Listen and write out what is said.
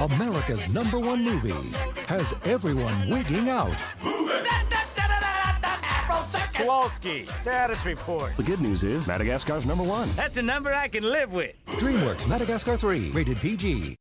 America's number one movie, has everyone wigging out. Kowalski, status report. The good news is Madagascar's number one. That's a number I can live with. DreamWorks Madagascar 3, rated PG.